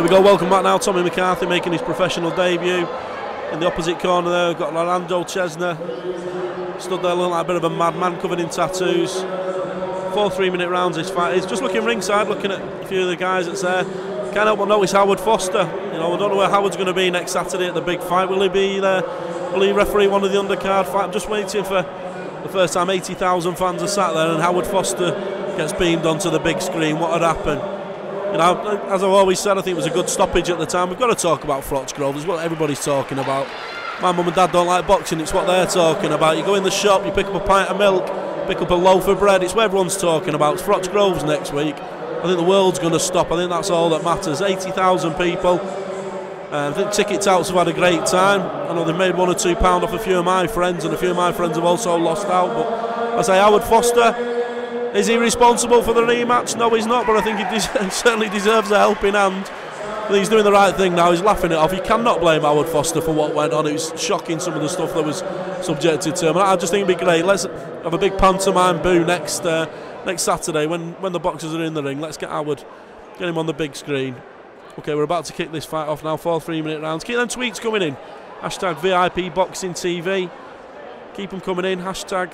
There we go, welcome back now. Tommy McCarthy making his professional debut. In the opposite corner there, we've got Orlando Cesna. Stood there looking like a bit of a madman covered in tattoos. Four three minute rounds this fight. He's just looking ringside, looking at a few of the guys that's there. Can't help but notice Howard Foster. You know, I don't know where Howard's going to be next Saturday at the big fight. Will he be there? Will he referee one of the undercard fight? I'm just waiting for the first time 80,000 fans are sat there and Howard Foster gets beamed onto the big screen. What would happen? You know, as I've always said, I think it was a good stoppage at the time. We've got to talk about Frochgrove. It's what everybody's talking about. My mum and dad don't like boxing. It's what they're talking about. You go in the shop, you pick up a pint of milk, pick up a loaf of bread. It's what everyone's talking about. It's Froch-Groves next week. I think the world's going to stop. I think that's all that matters. 80,000 people. Uh, I think ticket touts have had a great time. I know they've made one or two pound off a few of my friends, and a few of my friends have also lost out. But I say, Howard Foster, is he responsible for the rematch? No, he's not, but I think he, des- certainly deserves a helping hand. He's doing the right thing now. He's laughing it off. You cannot blame Howard Foster for what went on. It was shocking some of the stuff that was subjected to him. I just think it'd be great. Let's have a big pantomime boo next uh, next Saturday when, when the boxers are in the ring. Let's get Howard, get him on the big screen. Okay, we're about to kick this fight off now. Four three minute rounds. Keep them tweets coming in. Hashtag VIP Boxing TV. Keep them coming in. Hashtag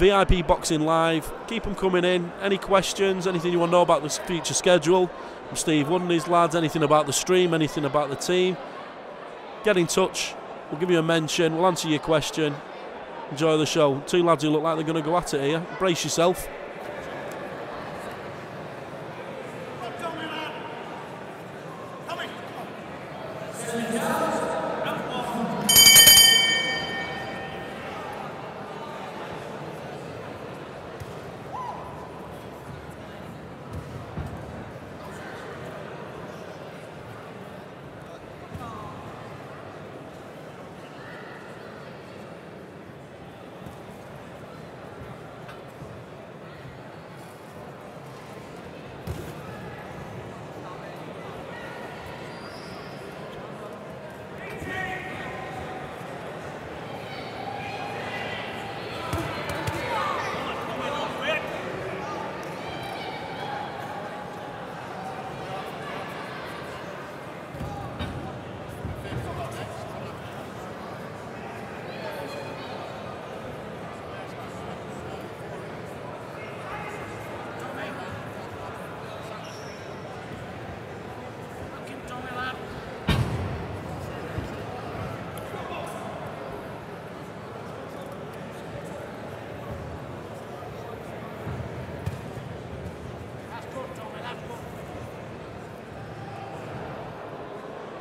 VIP Boxing Live. Keep them coming in. Any questions, anything you want to know about the future schedule from Steve Wood and his lads, anything about the stream, anything about the team, get in touch. We'll give you a mention. We'll answer your question. Enjoy the show. Two lads who look like they're going to go at it here. Brace yourself.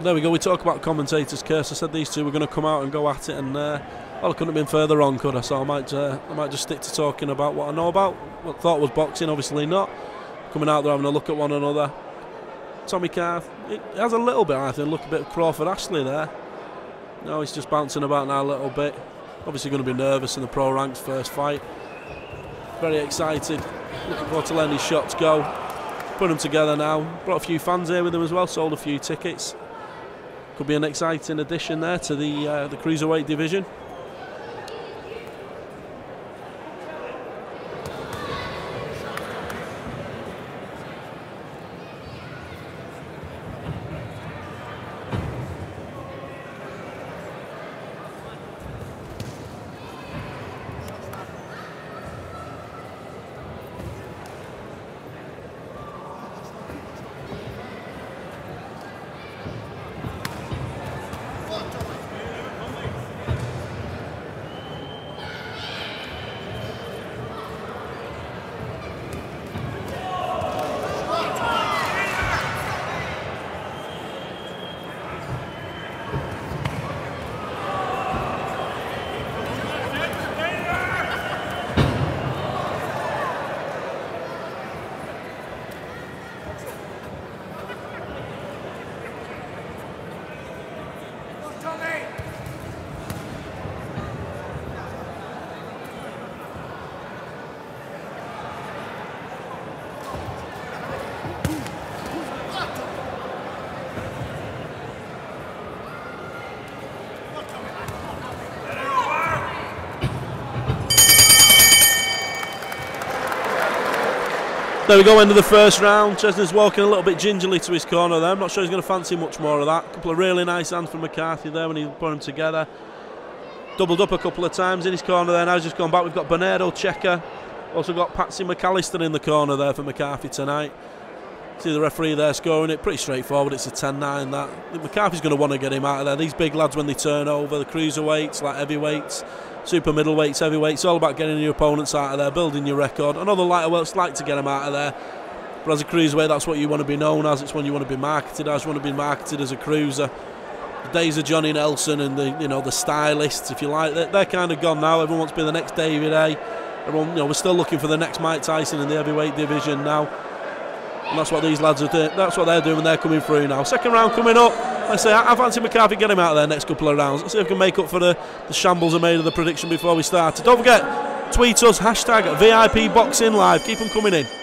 There we go. We talk about commentators' curse. I said these two were going to come out and go at it, and uh, well, I couldn't have been further wrong, could I? So I might, uh, I might just stick to talking about what I know about. What I thought was boxing, obviously not. Coming out there having a look at one another. Tommy Carr, it has a little bit, I think. Look a bit of Crawford Ashley there. No, he's just bouncing about now a little bit. Obviously going to be nervous in the pro ranks first fight. Very excited. Looking forward to letting his shots go. Put them together now. Brought a few fans here with him as well. Sold a few tickets. Could be an exciting addition there to the uh, the cruiserweight division. There we go, end of the first round. Cesna's walking a little bit gingerly to his corner there. I'm not sure he's going to fancy much more of that. A couple of really nice hands from McCarthy there when he put them together. Doubled up a couple of times in his corner there. Now he's just gone back. We've got Bernardo Checker. Also got Patsy McAllister in the corner there for McCarthy tonight. See the referee there scoring it. Pretty straightforward. It's a 10 9 that. McCarthy's going to want to get him out of there. These big lads, when they turn over, the cruiserweights, like heavyweights, super middleweights, heavyweights, all about getting your opponents out of there, building your record. Another lighter welts like to get them out of there. But as a cruiserweight, that's what you want to be known as. It's when you want to be marketed as. You want to be marketed as a cruiser. The days of Johnny Nelson and the you know the stylists, if you like, they're, they're kind of gone now. Everyone wants to be the next David Haye. Everyone, you know, we're still looking for the next Mike Tyson in the heavyweight division now. And that's what these lads are doing. That's what they're doing when they're coming through now. Second round coming up. I say, I fancy McCarthy get him out of there next couple of rounds. Let's see if we can make up for the, the shambles I made of the prediction before we started. Don't forget, tweet us, hashtag VIP Boxing Live. Keep them coming in.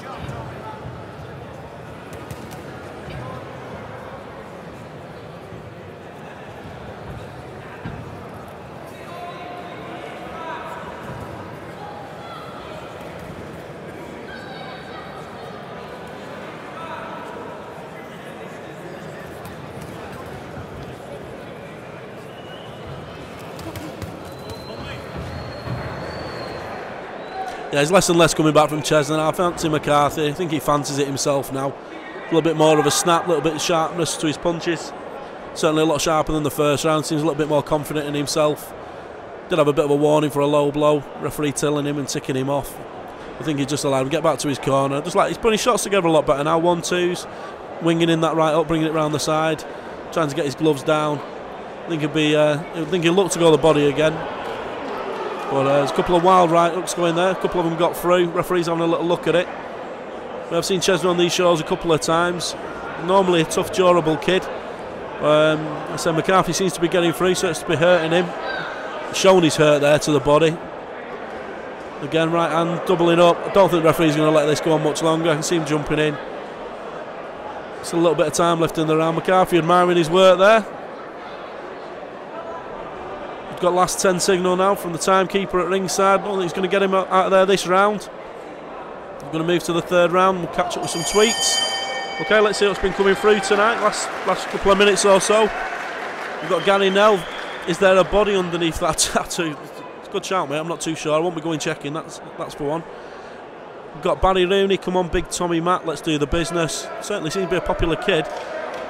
Shot Yeah, there's less and less coming back from Cesna. I fancy McCarthy. I think he fancies it himself now. A little bit more of a snap, a little bit of sharpness to his punches. Certainly a lot sharper than the first round. Seems a little bit more confident in himself. Did have a bit of a warning for a low blow. Referee telling him and ticking him off. I think he just allowed him to get back to his corner. Just like he's putting shots together a lot better now. One twos, winging in that right up, bringing it round the side, trying to get his gloves down. I think he'd be. Uh, I think he'll look to go the body again. But uh, there's a couple of wild right hooks going there. A couple of them got through. Referee's having a little look at it. I've seen Cesna on these shows a couple of times. Normally a tough, durable kid. Um, I said McCarthy seems to be getting through, so it's to be hurting him. Showing his hurt there to the body. Again, right hand doubling up. I don't think the referee's going to let this go on much longer. I can see him jumping in. It's a little bit of time left in the round. McCarthy admiring his work there. Got last 10 signal now from the timekeeper at ringside. I don't think he's going to get him out of there this round. We're going to move to the third round. We'll catch up with some tweets. Okay, let's see what's been coming through tonight. Last last couple of minutes or so. We've got Gary Nell. Is there a body underneath that tattoo? It's a good shout, mate. I'm not too sure. I won't be going checking. That's that's for one. We've got Barry Rooney. Come on, big Tommy Matt. Let's do the business. Certainly seems to be a popular kid.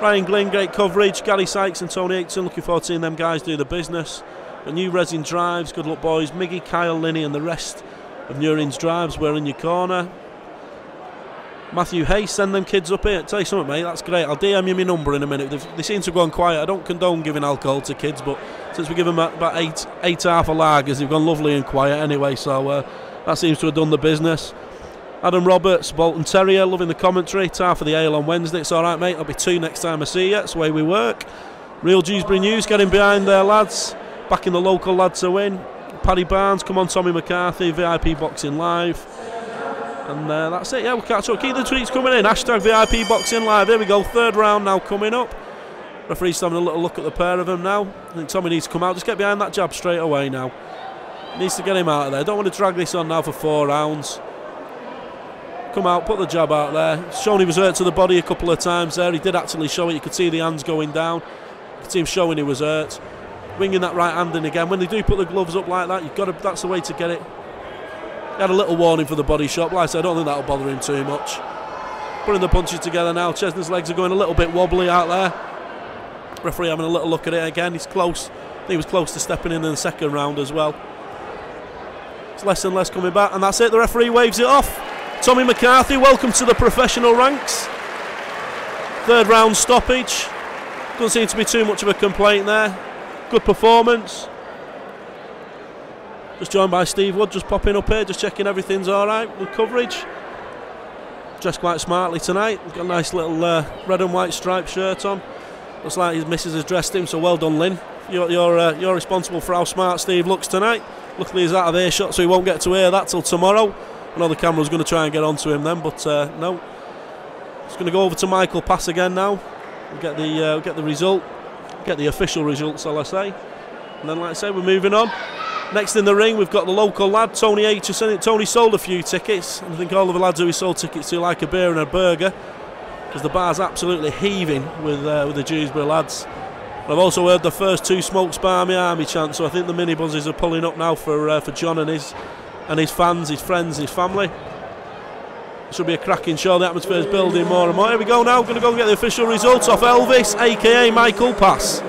Ryan Glynn, great coverage. Gary Sykes and Tony Aitken. Looking forward to seeing them guys do the business. The new Resin Drives, good luck boys. Miggy, Kyle, Linney and the rest of Newrins Drives, we're in your corner. Matthew Hay, send them kids up here. Tell you something, mate, that's great. I'll DM you my number in a minute. They've, they seem to have gone quiet. I don't condone giving alcohol to kids, but since we give them about eight, eight half a lagers, they've gone lovely and quiet anyway. So uh, that seems to have done the business. Adam Roberts, Bolton Terrier, loving the commentary. Tar for the ale on Wednesday. It's all right, mate. I'll be two next time I see you. That's the way we work. Real Dewsbury News getting behind there, lads, backing the local lads to win. Paddy Barnes, come on, Tommy McCarthy, VIP Boxing Live. And uh, that's it, yeah, we'll catch up. Keep the tweets coming in. Hashtag VIP Boxing Live. Here we go, third round now coming up. Referee's having a little look at the pair of them now. I think Tommy needs to come out. Just get behind that jab straight away now. Needs to get him out of there. Don't want to drag this on now for four rounds. Come out, put the jab out there. Shown he was hurt to the body a couple of times there. He did actually show it. You could see the hands going down. You could see him showing he was hurt. Winging that right hand in again. When they do put the gloves up like that, you've got to. That's the way to get it. He had a little warning for the body shot. Like I said, I don't think that'll bother him too much. Putting the punches together now. Cesna's legs are going a little bit wobbly out there. Referee having a little look at it again. He's close. he was close to stepping in in the second round as well. It's less and less coming back, and that's it. The referee waves it off. Tommy McCarthy, welcome to the professional ranks. Third round stoppage. Doesn't seem to be too much of a complaint there. Good performance. Just joined by Steve Wood, just popping up here, just checking everything's all right with coverage. Dressed quite smartly tonight. Got a nice little uh, red and white striped shirt on. Looks like his missus has dressed him, so well done, Lynn. You're you're, uh, you're responsible for how smart Steve looks tonight. Luckily, he's out of earshot, so he won't get to hear that till tomorrow. I know the camera's going to try and get onto him then, but uh, no. It's going to go over to Michael Pass again now. We'll get the uh, get the result, get the official results, shall I say? And then, like I say, we're moving on. Next in the ring, we've got the local lad, Tony Aitchison. Tony sold a few tickets, I think all of the lads who he sold tickets to like a beer and a burger because the bar's absolutely heaving with uh, with the Dewsbury lads. I've also heard the first two smokes Barmy Army chants, so I think the mini buzzes are pulling up now for uh, for John and his and his fans, his friends, his family. It should be a cracking show. The atmosphere is building more and more. Here we go now. Going to go and get the official results off Elvis, aka Michael Pass.